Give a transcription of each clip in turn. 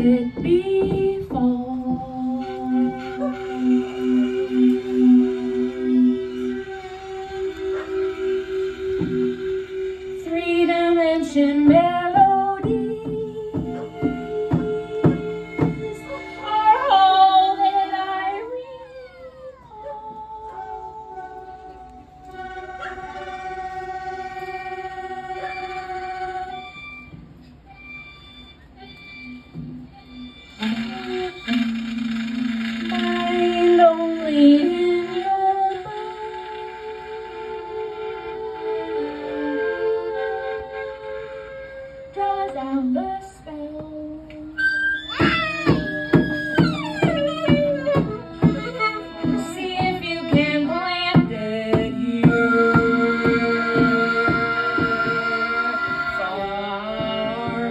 good.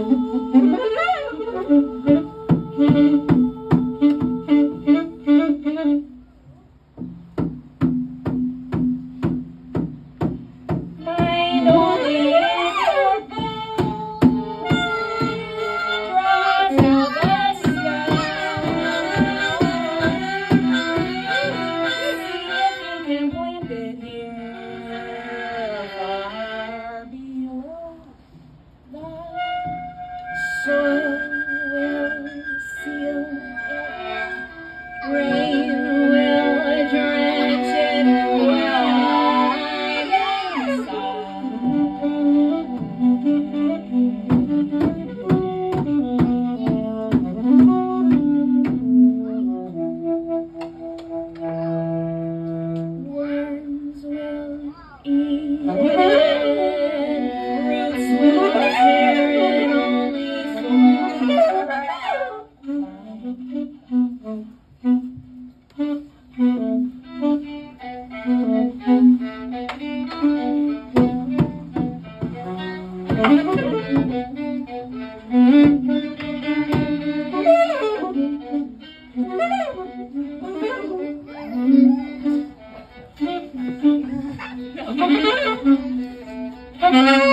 Música Thank you.